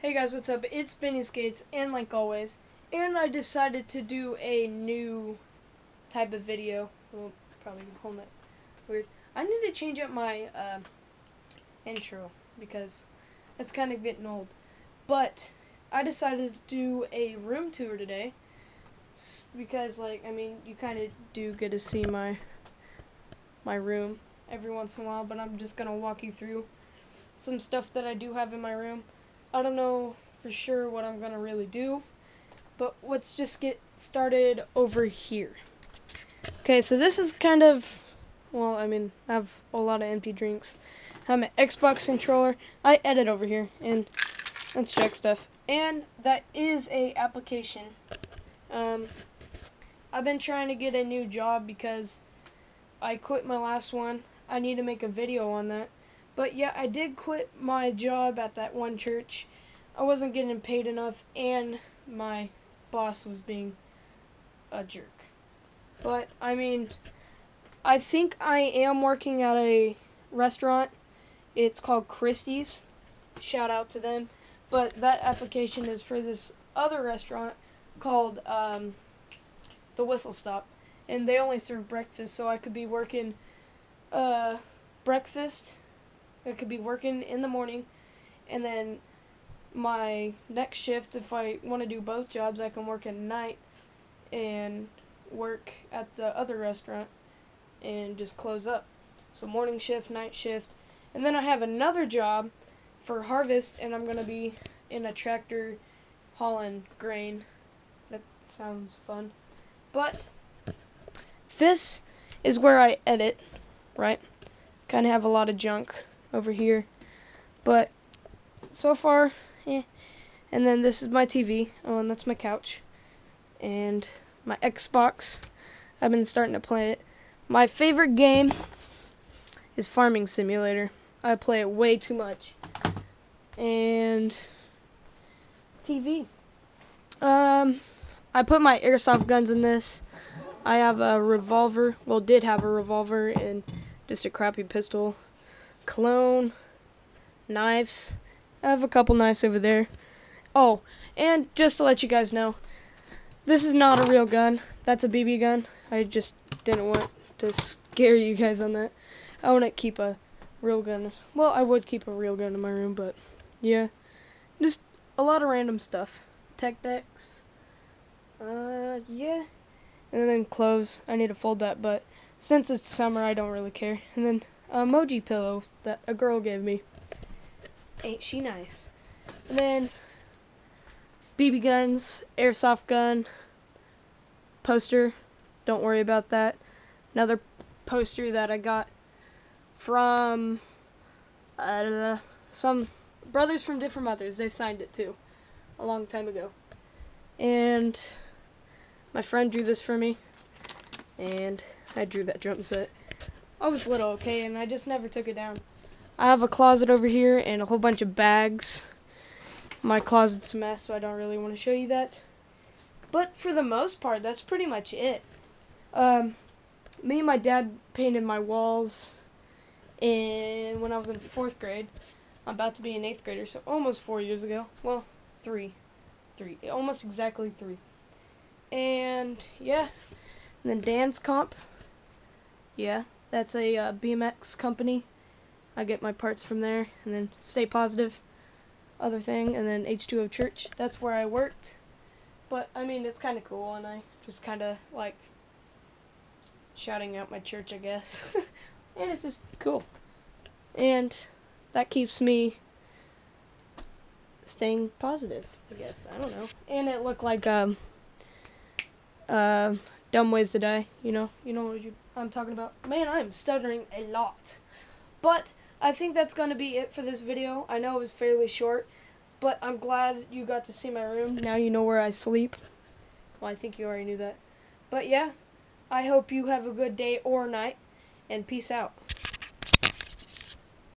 Hey guys, what's up? It's Benny Skates, and like always, and I decided to do a new type of video. Well, probably hold it weird. I need to change up my uh, intro because it's kind of getting old. But I decided to do a room tour today because, like, I mean, you kind of do get to see my my room every once in a while. But I'm just gonna walk you through some stuff that I do have in my room. I don't know for sure what I'm gonna really do, but let's just get started over here. Okay, so this is kind of, well, I mean, I have a lot of empty drinks. I have my Xbox controller. I edit over here, and let's check stuff. And that is a application. Um, I've been trying to get a new job because I quit my last one. I need to make a video on that. But yeah, I did quit my job at that one church. I wasn't getting paid enough, and my boss was being a jerk. But I mean, I think I am working at a restaurant. It's called Christie's. Shout out to them. But that application is for this other restaurant called um, the Whistle Stop, and they only serve breakfast, so I could be working uh, breakfast I could be working in the morning, and then my next shift, if I want to do both jobs, I can work at night and work at the other restaurant and just close up. So morning shift, night shift, and then I have another job for harvest, and I'm gonna be in a tractor hauling grain. That sounds fun, but this is where I edit, right? Kind of have a lot of junk over here. But so far, yeah. And then this is my TV. Oh, and that's my couch. And my Xbox. I've been starting to play it. My favorite game is Farming Simulator. I play it way too much. And TV. Um, I put my airsoft guns in this. I have a revolver. Well, did have a revolver and just a crappy pistol cologne, knives. I have a couple knives over there. Oh, and just to let you guys know, this is not a real gun. That's a BB gun. I just didn't want to scare you guys on that. I to keep a real gun. Well, I would keep a real gun in my room, but yeah. Just a lot of random stuff. Tech decks. Uh, yeah. And then clothes. I need to fold that, but since it's summer, I don't really care. And then emoji pillow that a girl gave me. Ain't she nice? And then BB guns, airsoft gun, poster. Don't worry about that. Another poster that I got from uh, some brothers from different mothers. They signed it too a long time ago. And my friend drew this for me. And I drew that drum set. I was little, okay, and I just never took it down. I have a closet over here and a whole bunch of bags. My closet's a mess, so I don't really want to show you that. But for the most part, that's pretty much it. Um, me and my dad painted my walls and when I was in fourth grade. I'm about to be an eighth grader, so almost four years ago. Well, three. Three. Almost exactly three. And, yeah. And then Dan's Comp. Yeah. That's a uh, BMX company. I get my parts from there, and then Stay Positive, other thing, and then H2O Church. That's where I worked. But I mean, it's kind of cool, and I just kind of like shouting out my church, I guess. and it's just cool, and that keeps me staying positive, I guess. I don't know. And it looked like um uh dumb ways to die. You know, you know what you, I'm talking about. Man, I'm stuttering a lot. But I think that's gonna be it for this video. I know it was fairly short, but I'm glad you got to see my room. Now you know where I sleep. Well, I think you already knew that. But yeah, I hope you have a good day or night, and peace out.